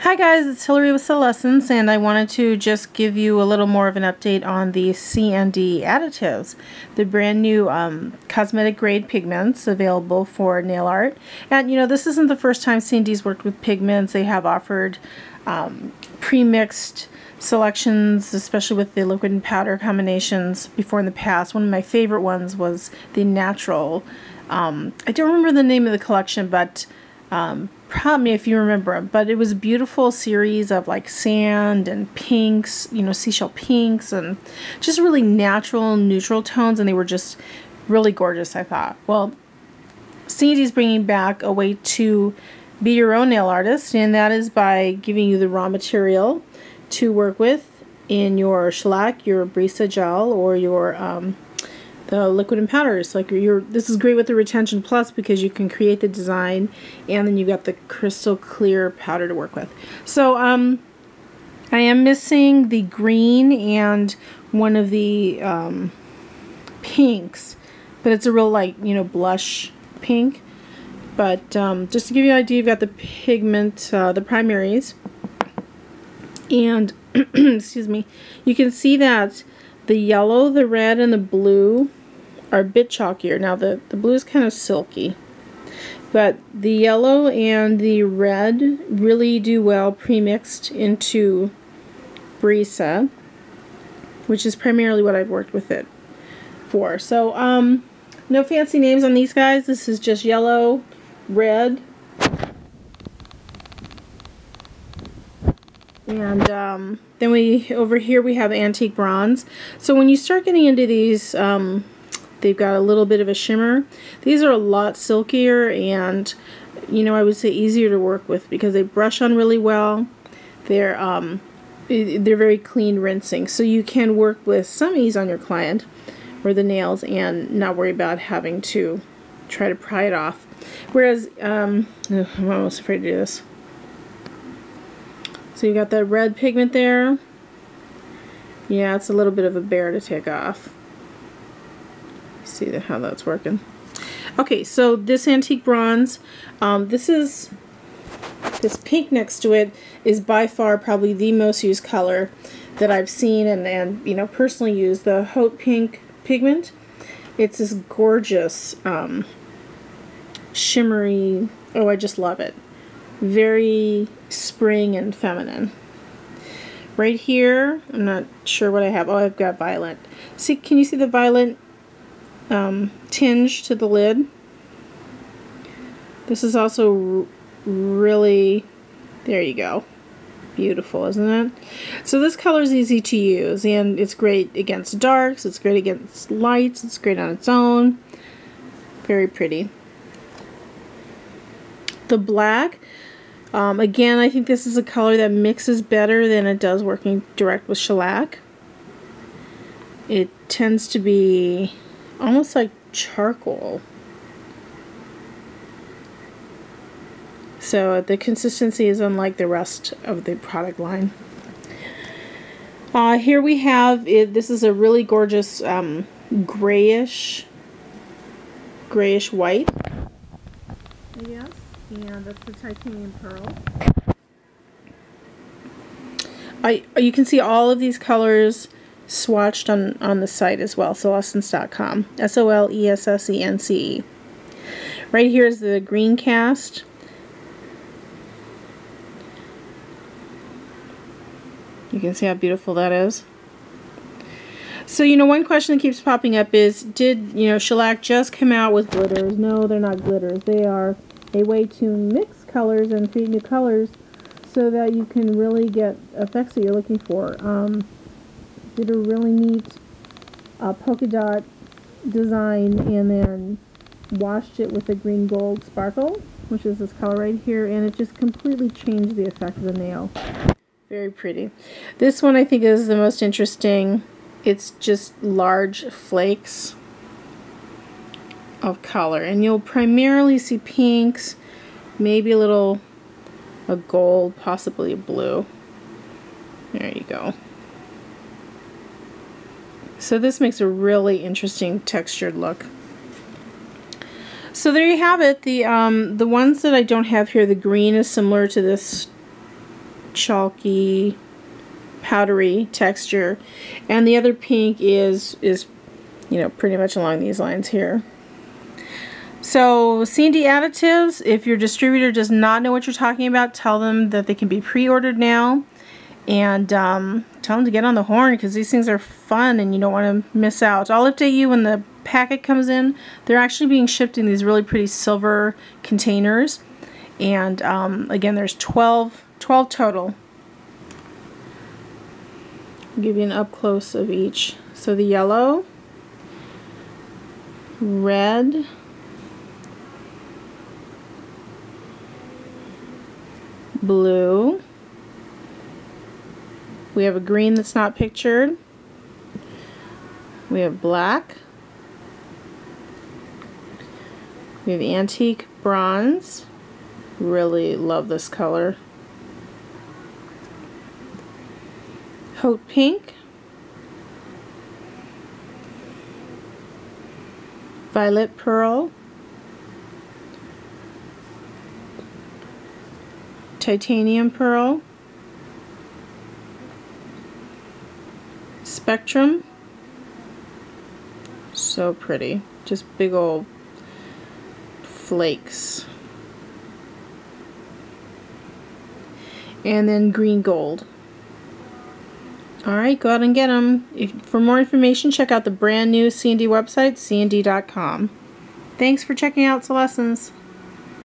Hi guys, it's Hillary with Solessence and I wanted to just give you a little more of an update on the CND additives, the brand new um, cosmetic grade pigments available for nail art. And you know, this isn't the first time CND's worked with pigments. They have offered um, pre-mixed selections, especially with the liquid and powder combinations before in the past. One of my favorite ones was the natural. Um, I don't remember the name of the collection, but um, me if you remember but it was a beautiful series of like sand and pinks, you know, seashell pinks and just really natural, neutral tones, and they were just really gorgeous, I thought. Well, is bringing back a way to be your own nail artist, and that is by giving you the raw material to work with in your shellac, your Brisa gel, or your um, the liquid and powders. Like you're, this is great with the Retention Plus because you can create the design and then you've got the crystal clear powder to work with. So um, I am missing the green and one of the um, pinks, but it's a real like, you know, blush pink. But um, just to give you an idea, you've got the pigment, uh, the primaries, and excuse me, you can see that the yellow, the red, and the blue are a bit chalkier. Now the, the blue is kind of silky. But the yellow and the red really do well pre-mixed into Brisa, which is primarily what I've worked with it for. So, um, no fancy names on these guys. This is just yellow, red, and um, then we over here we have antique bronze. So when you start getting into these um, they've got a little bit of a shimmer. These are a lot silkier and you know I would say easier to work with because they brush on really well. They're um, they're very clean rinsing. So you can work with some ease on your client or the nails and not worry about having to try to pry it off. Whereas um, I'm almost afraid to do this so you got that red pigment there. Yeah, it's a little bit of a bear to take off. See how that's working. Okay, so this antique bronze, um, this is, this pink next to it is by far probably the most used color that I've seen and, and you know, personally used. The Haute Pink pigment. It's this gorgeous, um, shimmery, oh, I just love it very spring and feminine. Right here, I'm not sure what I have. Oh, I've got violet. See, can you see the violet um, tinge to the lid? This is also really, there you go. Beautiful, isn't it? So this color is easy to use and it's great against darks, it's great against lights, it's great on its own. Very pretty. The black, um, again, I think this is a color that mixes better than it does working direct with shellac. It tends to be almost like charcoal. So the consistency is unlike the rest of the product line. Uh, here we have, it, this is a really gorgeous um, grayish, grayish white, and that's the titanium pearl. I, you can see all of these colors swatched on, on the site as well, solessence.com. S O L E S S E N C E. Right here is the green cast. You can see how beautiful that is. So, you know, one question that keeps popping up is, did, you know, shellac just come out with glitters? No, they're not glitters. They are a way to mix colors and create new colors so that you can really get effects that you're looking for. Um, did a really neat uh, polka dot design and then washed it with a green gold sparkle, which is this color right here, and it just completely changed the effect of the nail. Very pretty. This one I think is the most interesting. It's just large flakes of color. And you'll primarily see pinks maybe a little a gold possibly a blue. There you go. So this makes a really interesting textured look. So there you have it. The um, the ones that I don't have here the green is similar to this chalky, powdery texture. And the other pink is, is you know, pretty much along these lines here. So CND Additives, if your distributor does not know what you're talking about, tell them that they can be pre-ordered now. And um, tell them to get on the horn because these things are fun and you don't want to miss out. I'll update you when the packet comes in. They're actually being shipped in these really pretty silver containers. And um, again, there's 12, 12 total. I'll give you an up close of each. So the yellow, red, blue. We have a green that's not pictured. We have black. We have antique bronze. Really love this color. Haute pink. Violet pearl. Titanium pearl, spectrum, so pretty, just big old flakes. And then green gold. Alright, go out and get them. If, for more information, check out the brand new CND website, cnd.com. Thanks for checking out Solessence.